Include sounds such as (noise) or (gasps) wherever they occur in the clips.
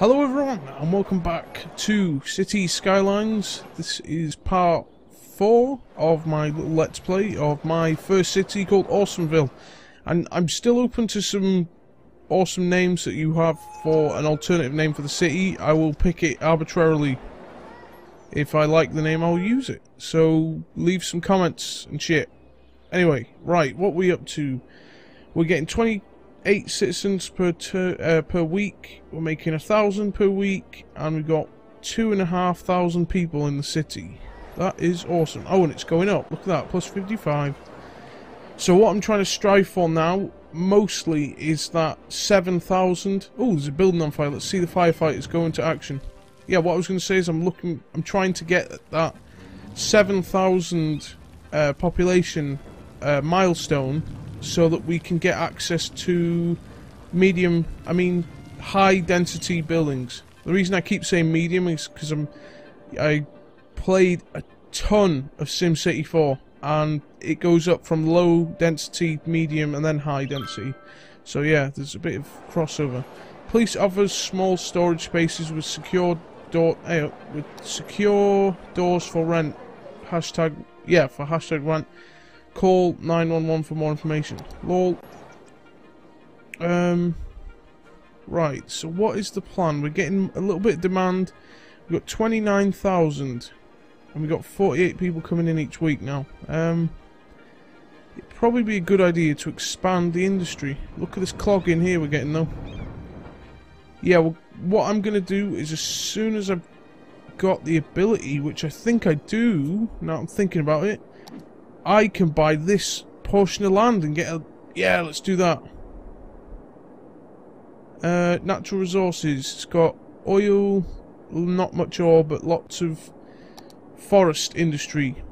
Hello everyone and welcome back to City Skylines. This is part 4 of my let's play of my first city called Awesomeville. And I'm still open to some awesome names that you have for an alternative name for the city. I will pick it arbitrarily. If I like the name I'll use it. So leave some comments and shit. Anyway, right, what we up to? We're getting 20 eight citizens per uh, per week. We're making a thousand per week, and we've got two and a half thousand people in the city. That is awesome. Oh, and it's going up. Look at that, plus 55. So what I'm trying to strive for now, mostly, is that 7,000. Oh, there's a building on fire. Let's see the firefighters go into action. Yeah, what I was going to say is I'm looking, I'm trying to get that 7,000 uh, population uh, milestone so that we can get access to medium, I mean high density buildings. The reason I keep saying medium is because I'm I played a ton of SimCity 4 and it goes up from low density, medium and then high density. So yeah, there's a bit of crossover. Police offers small storage spaces with secure door uh, with secure doors for rent. Hashtag yeah for hashtag rent. Call 911 for more information. Lol. Um. Right, so what is the plan? We're getting a little bit of demand. We've got 29,000. And we've got 48 people coming in each week now. Um. It'd probably be a good idea to expand the industry. Look at this clog in here we're getting though. Yeah, well, what I'm going to do is as soon as I've got the ability, which I think I do, now I'm thinking about it, I can buy this portion of land and get a... Yeah, let's do that. Uh, natural resources. It's got oil, not much ore, but lots of forest industry.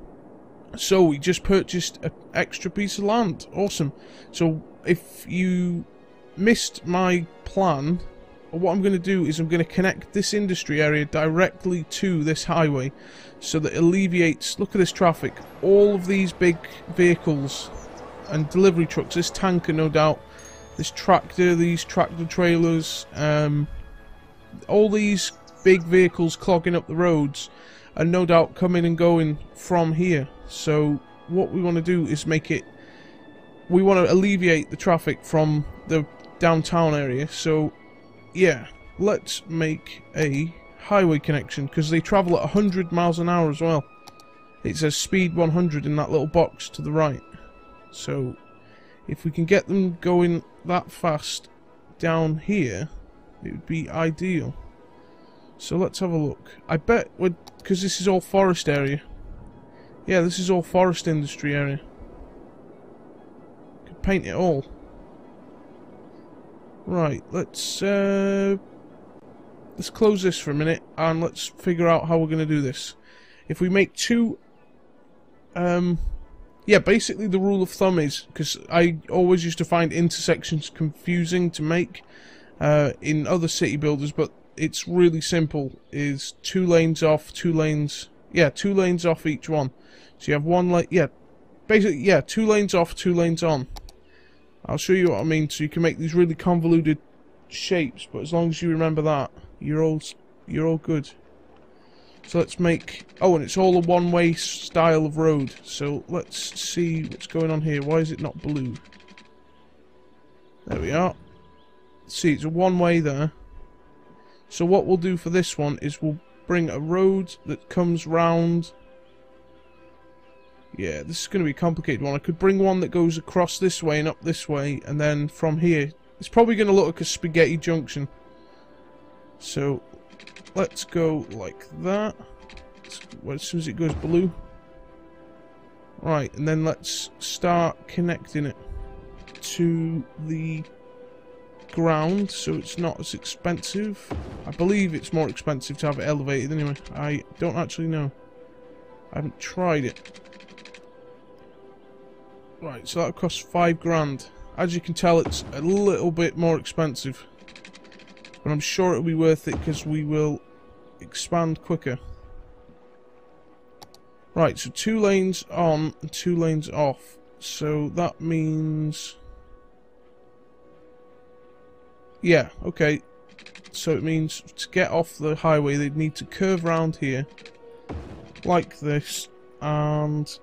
So we just purchased an extra piece of land. Awesome. So if you missed my plan, what I'm going to do is I'm going to connect this industry area directly to this highway so that alleviates, look at this traffic, all of these big vehicles and delivery trucks, this tanker no doubt, this tractor, these tractor trailers, um, all these big vehicles clogging up the roads and no doubt coming and going from here. So what we want to do is make it, we want to alleviate the traffic from the downtown area. So yeah, let's make a highway connection because they travel at 100 miles an hour as well. It says speed 100 in that little box to the right. So if we can get them going that fast down here, it would be ideal. So let's have a look. I bet, because this is all forest area. Yeah, this is all forest industry area. Could paint it all. Right, let's uh, let's close this for a minute and let's figure out how we're going to do this. If we make two, um, yeah, basically the rule of thumb is, because I always used to find intersections confusing to make uh, in other city builders, but it's really simple, is two lanes off, two lanes, yeah, two lanes off each one. So you have one lane, yeah, basically, yeah, two lanes off, two lanes on. I'll show you what I mean, so you can make these really convoluted shapes, but as long as you remember that you're all you're all good. So let's make oh and it's all a one-way style of road. So let's see what's going on here. Why is it not blue? There we are. See it's a one-way there. So what we'll do for this one is we'll bring a road that comes round yeah, this is going to be a complicated one. I could bring one that goes across this way and up this way, and then from here, it's probably going to look like a spaghetti junction. So let's go like that. Well, as soon as it goes blue. Right, and then let's start connecting it to the ground so it's not as expensive. I believe it's more expensive to have it elevated anyway. I don't actually know. I haven't tried it. Right, so that costs five grand. As you can tell, it's a little bit more expensive. But I'm sure it'll be worth it because we will expand quicker. Right, so two lanes on and two lanes off. So that means... Yeah, okay. So it means to get off the highway they'd need to curve around here like this and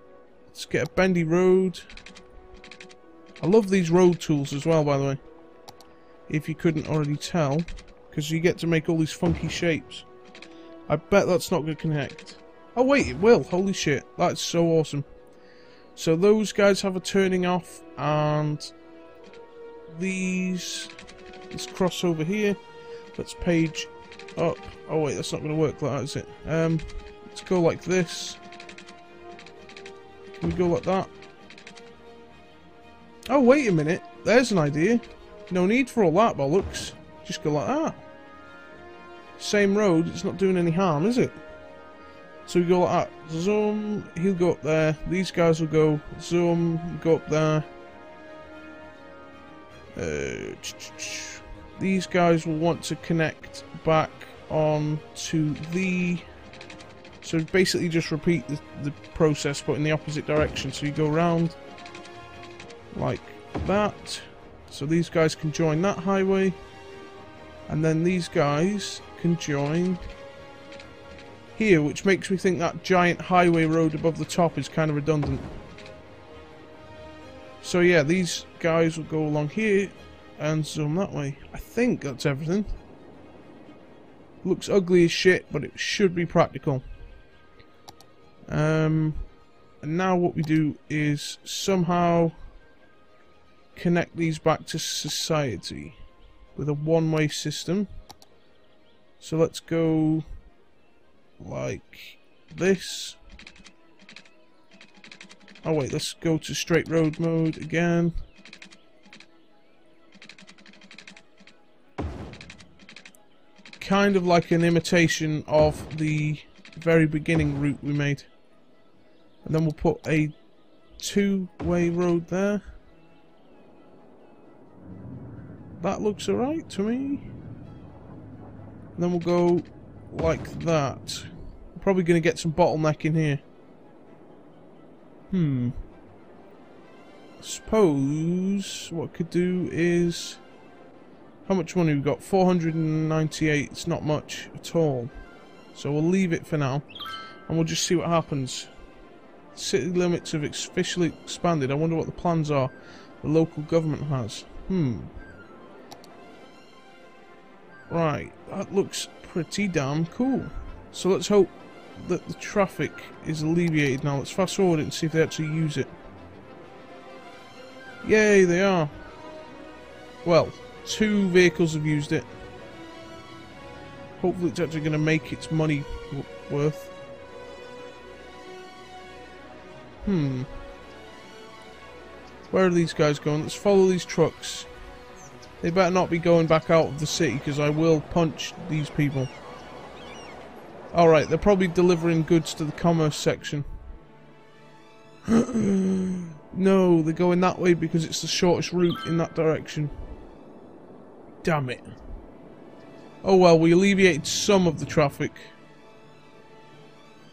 let's get a bendy road. I love these road tools as well by the way. If you couldn't already tell because you get to make all these funky shapes. I bet that's not going to connect. Oh wait, it will. Holy shit. That's so awesome. So those guys have a turning off and these let's cross over here. Let's page up. Oh wait, that's not going to work like that, is it? Um, let's go like this. Can we go like that? Oh wait a minute, there's an idea. No need for all that bollocks. Just go like that. Same road, it's not doing any harm, is it? So we go like that. Zoom, he'll go up there. These guys will go zoom, go up there. Uh, (tsk) these guys will want to connect back on to the... So basically just repeat the, the process but in the opposite direction. So you go around like that. So these guys can join that highway. And then these guys can join here, which makes me think that giant highway road above the top is kind of redundant. So yeah, these guys will go along here and zoom that way. I think that's everything. Looks ugly as shit, but it should be practical. Um, and now what we do is somehow connect these back to society with a one-way system. So let's go like this. Oh wait, let's go to straight road mode again. Kind of like an imitation of the very beginning route we made. And then we'll put a two-way road there. That looks alright to me. And then we'll go like that. I'm probably going to get some bottleneck in here. Hmm. Suppose what I could do is... How much money we've got? 498. It's not much at all. So we'll leave it for now. And we'll just see what happens. City limits have officially expanded. I wonder what the plans are the local government has. Hmm. Right, that looks pretty damn cool. So let's hope that the traffic is alleviated now. Let's fast forward it and see if they actually use it. Yay, they are. Well, two vehicles have used it. Hopefully it's actually going to make its money worth. Hmm. Where are these guys going? Let's follow these trucks. They better not be going back out of the city because I will punch these people. Alright, they're probably delivering goods to the commerce section. (clears throat) no, they're going that way because it's the shortest route in that direction. Damn it. Oh well, we alleviated some of the traffic.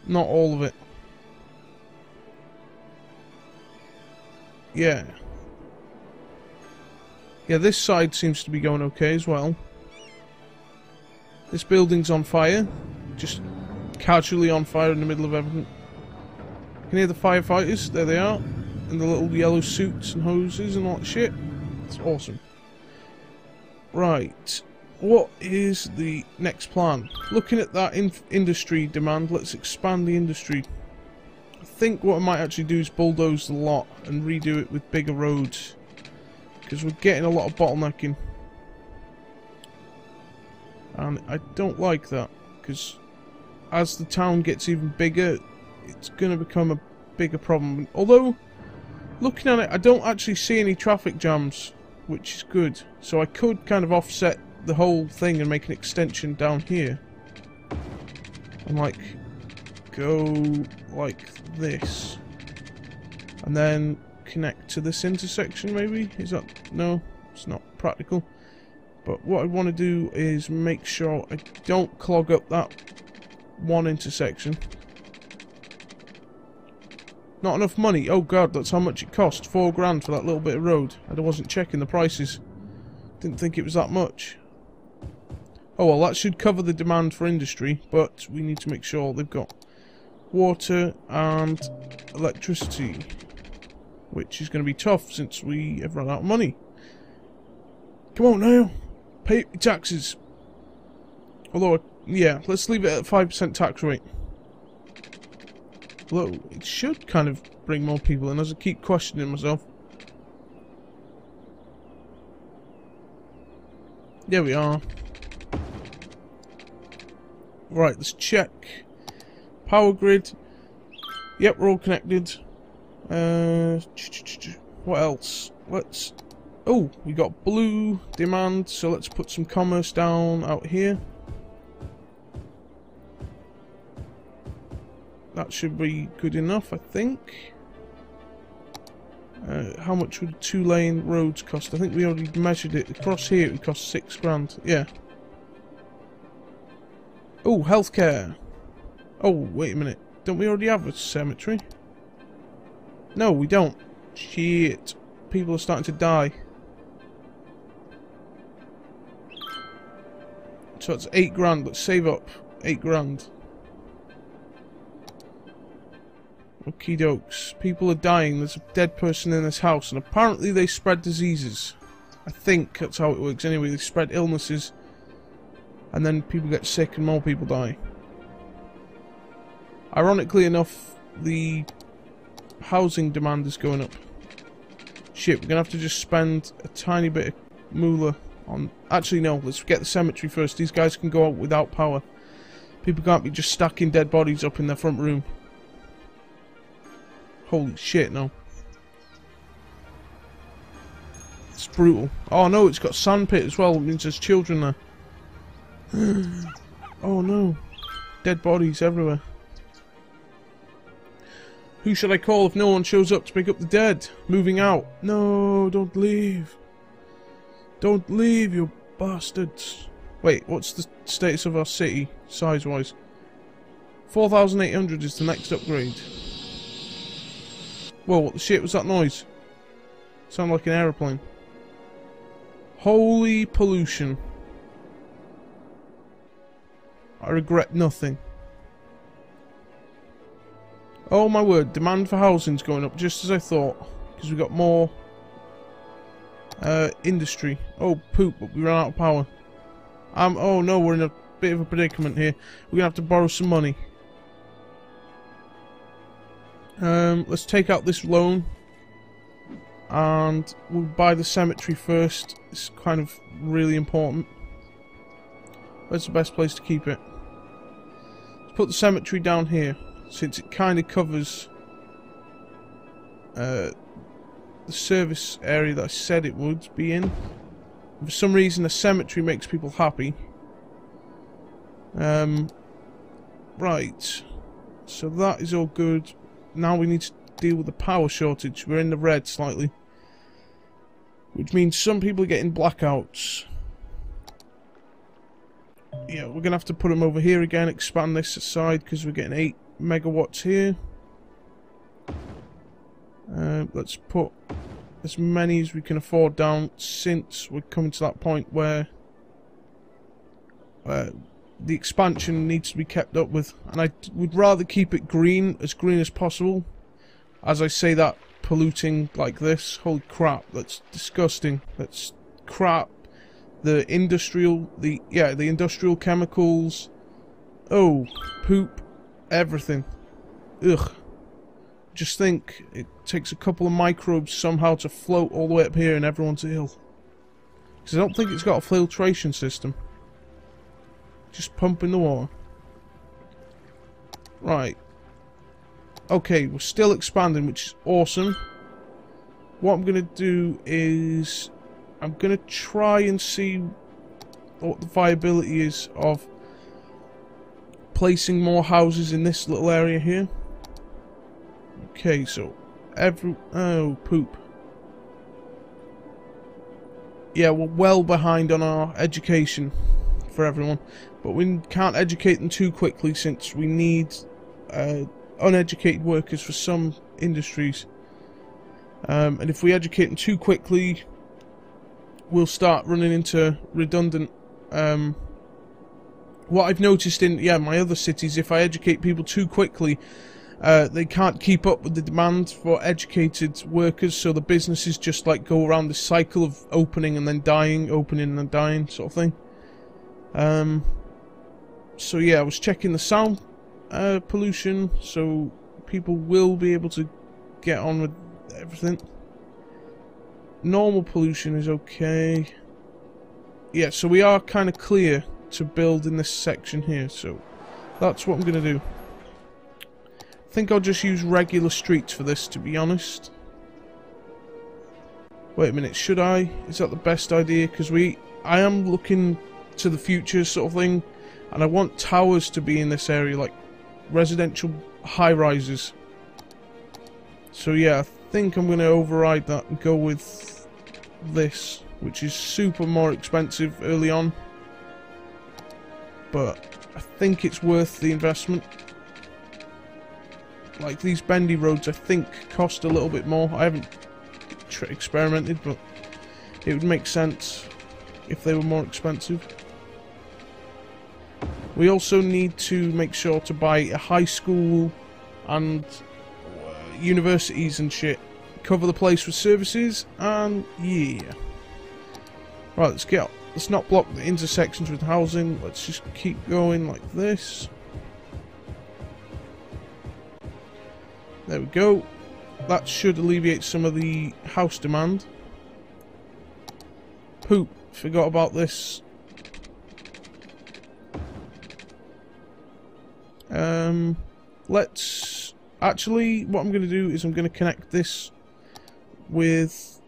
Not all of it. Yeah. Yeah, this side seems to be going okay as well. This building's on fire. Just casually on fire in the middle of everything. Can you hear the firefighters? There they are. In the little yellow suits and hoses and all that shit. It's awesome. Right. What is the next plan? Looking at that in industry demand, let's expand the industry. I think what I might actually do is bulldoze the lot and redo it with bigger roads. Because we're getting a lot of bottlenecking. And I don't like that. Because as the town gets even bigger, it's going to become a bigger problem. Although, looking at it, I don't actually see any traffic jams, which is good. So I could kind of offset the whole thing and make an extension down here. And like, go like this. And then connect to this intersection maybe? Is that... no, it's not practical. But what I want to do is make sure I don't clog up that one intersection. Not enough money. Oh god, that's how much it cost. Four grand for that little bit of road. I wasn't checking the prices. Didn't think it was that much. Oh well, that should cover the demand for industry, but we need to make sure they've got water and electricity, which is going to be tough since we have run out of money. Come on now, pay taxes. Although, yeah, let's leave it at 5% tax rate. Although, it should kind of bring more people in as I keep questioning myself. There we are. Right, let's check. Power grid. Yep, we're all connected. Uh, what else? Let's... Oh, we got blue demand, so let's put some commerce down out here. That should be good enough, I think. Uh, how much would two lane roads cost? I think we already measured it. Across here it would cost six grand. Yeah. Oh, healthcare. Oh, wait a minute. Don't we already have a cemetery? No, we don't. Shit. People are starting to die. So it's eight grand. Let's save up eight grand. Okie dokes. People are dying. There's a dead person in this house, and apparently they spread diseases. I think that's how it works anyway. They spread illnesses, and then people get sick and more people die. Ironically enough, the housing demand is going up. Shit, we're gonna have to just spend a tiny bit of moolah on... Actually, no, let's get the cemetery first. These guys can go out without power. People can't be just stacking dead bodies up in their front room. Holy shit, no. It's brutal. Oh no, it's got sandpit as well. It means there's children there. (gasps) oh no. Dead bodies everywhere. Who should I call if no one shows up to pick up the dead? Moving out. No, don't leave. Don't leave, you bastards. Wait, what's the status of our city, size-wise? 4,800 is the next upgrade. Whoa, what the shit was that noise? Sound like an aeroplane. Holy pollution. I regret nothing. Oh my word, demand for housing's going up just as I thought. Because we got more uh, industry. Oh, poop, but we ran out of power. Um, oh no, we're in a bit of a predicament here. We're going to have to borrow some money. Um, let's take out this loan. And we'll buy the cemetery first. It's kind of really important. Where's the best place to keep it? Let's put the cemetery down here. Since it kind of covers uh, the service area that I said it would be in. For some reason, a cemetery makes people happy. Um, right. So that is all good now we need to deal with the power shortage. We're in the red slightly. Which means some people are getting blackouts. Yeah, we're going to have to put them over here again, expand this aside because we're getting 8 megawatts here. Uh, let's put as many as we can afford down since we're coming to that point where uh, the expansion needs to be kept up with. And I would rather keep it green, as green as possible. As I say that, polluting like this. Holy crap, that's disgusting. That's crap. The industrial, the, yeah, the industrial chemicals. Oh, poop, everything. Ugh. Just think, it takes a couple of microbes somehow to float all the way up here and everyone's ill. Because I don't think it's got a filtration system. Just pumping the water. Right. Okay, we're still expanding, which is awesome. What I'm going to do is... I'm going to try and see what the viability is of placing more houses in this little area here. Okay, so every... Oh, poop. Yeah, we're well behind on our education for everyone. But we can't educate them too quickly since we need uh, uneducated workers for some industries. Um, and if we educate them too quickly, we'll start running into redundant um, what I've noticed in yeah my other cities, if I educate people too quickly, uh, they can't keep up with the demand for educated workers, so the businesses just like go around the cycle of opening and then dying, opening and dying, sort of thing. Um, so yeah, I was checking the sound uh, pollution, so people will be able to get on with everything. Normal pollution is okay. Yeah, so we are kind of clear to build in this section here, so that's what I'm going to do. I think I'll just use regular streets for this, to be honest. Wait a minute, should I? Is that the best idea? Because we, I am looking to the future sort of thing, and I want towers to be in this area, like residential high-rises. So yeah, I think I'm going to override that and go with this, which is super more expensive early on but I think it's worth the investment. Like these bendy roads I think cost a little bit more. I haven't experimented but it would make sense if they were more expensive. We also need to make sure to buy a high school and uh, universities and shit. Cover the place with services and yeah. Right, let's get Let's not block the intersections with housing. Let's just keep going like this. There we go. That should alleviate some of the house demand. Poop. Forgot about this. Um, let's... Actually, what I'm going to do is I'm going to connect this with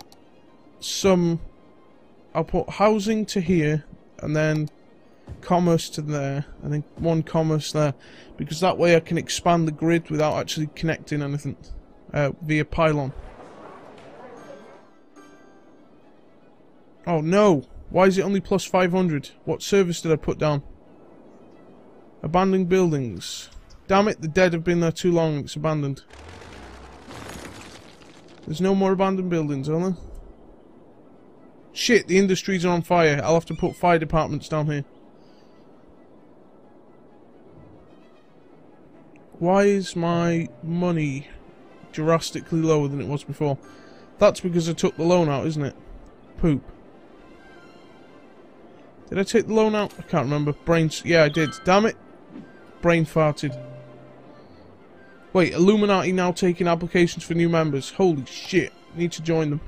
some I'll put housing to here and then commerce to there and then one commerce there because that way I can expand the grid without actually connecting anything uh, via pylon. Oh no! Why is it only plus 500? What service did I put down? Abandoned buildings. Damn it, the dead have been there too long, it's abandoned. There's no more abandoned buildings, are there? Shit, the industries are on fire. I'll have to put fire departments down here. Why is my money drastically lower than it was before? That's because I took the loan out, isn't it? Poop. Did I take the loan out? I can't remember. Brains. Yeah, I did. Damn it. Brain farted. Wait, Illuminati now taking applications for new members. Holy shit. Need to join them.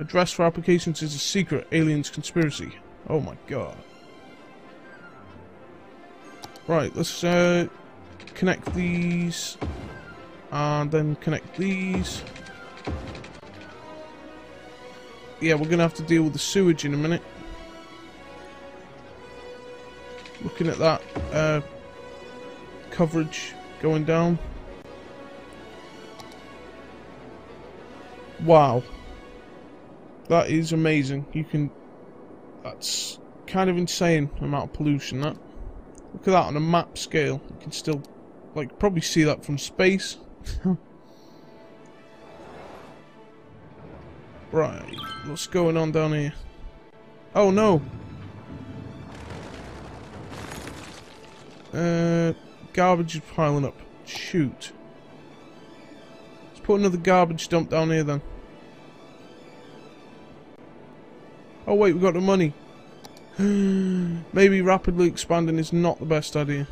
Address for applications is a secret aliens conspiracy. Oh my god. Right, let's uh, connect these. And then connect these. Yeah, we're going to have to deal with the sewage in a minute. Looking at that uh, coverage going down. Wow. That is amazing. You can... That's kind of insane amount of pollution, that. Look at that on a map scale. You can still, like, probably see that from space. (laughs) right, what's going on down here? Oh no! Uh, garbage is piling up. Shoot. Let's put another garbage dump down here then. Oh wait, we got the money. (gasps) Maybe rapidly expanding is not the best idea.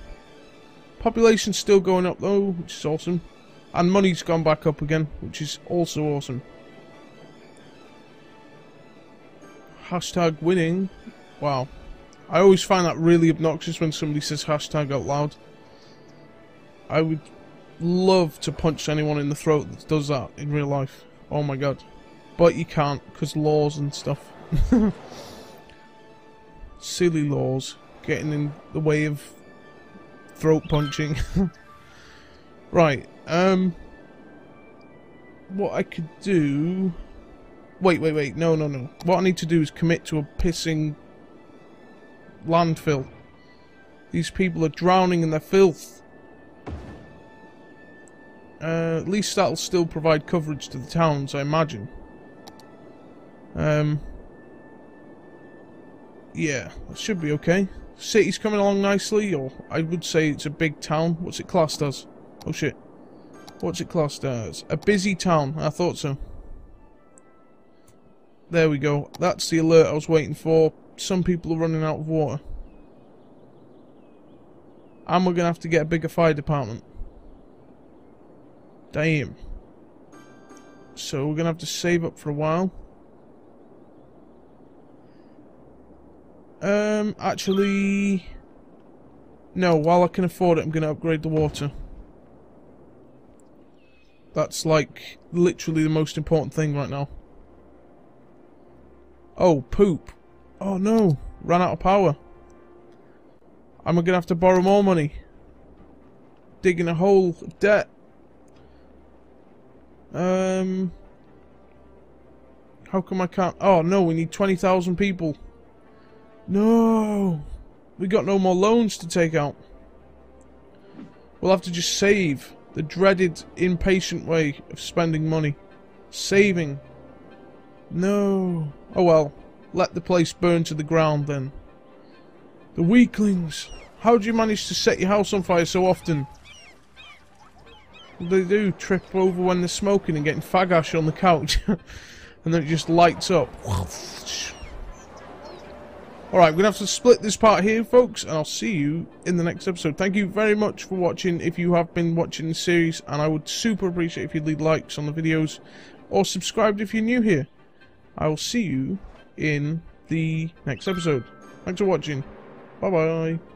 Population's still going up though, which is awesome. And money's gone back up again, which is also awesome. Hashtag winning. Wow. I always find that really obnoxious when somebody says hashtag out loud. I would love to punch anyone in the throat that does that in real life. Oh my god. But you can't, because laws and stuff. (laughs) Silly laws getting in the way of throat punching. (laughs) right, um... What I could do... Wait, wait, wait, no, no, no. What I need to do is commit to a pissing landfill. These people are drowning in their filth. Uh, at least that'll still provide coverage to the towns, I imagine. Um, yeah, that should be okay. city's coming along nicely, or I would say it's a big town. What's it classed as? Oh shit. What's it classed as? A busy town. I thought so. There we go. That's the alert I was waiting for. Some people are running out of water. And we're going to have to get a bigger fire department. Damn. So we're going to have to save up for a while. Um, actually... No, while I can afford it, I'm going to upgrade the water. That's like literally the most important thing right now. Oh, poop. Oh no, ran out of power. I'm going to have to borrow more money? Digging a hole debt. Um, how come I can't? Oh no, we need 20,000 people. No, we got no more loans to take out. We'll have to just save. The dreaded, impatient way of spending money. Saving. No. Oh well. Let the place burn to the ground then. The weaklings. How do you manage to set your house on fire so often? They do trip over when they're smoking and getting fag ash on the couch. (laughs) and then it just lights up. Alright, we're going to have to split this part here, folks, and I'll see you in the next episode. Thank you very much for watching if you have been watching the series, and I would super appreciate if you'd leave likes on the videos, or subscribe if you're new here. I will see you in the next episode. Thanks for watching. Bye-bye.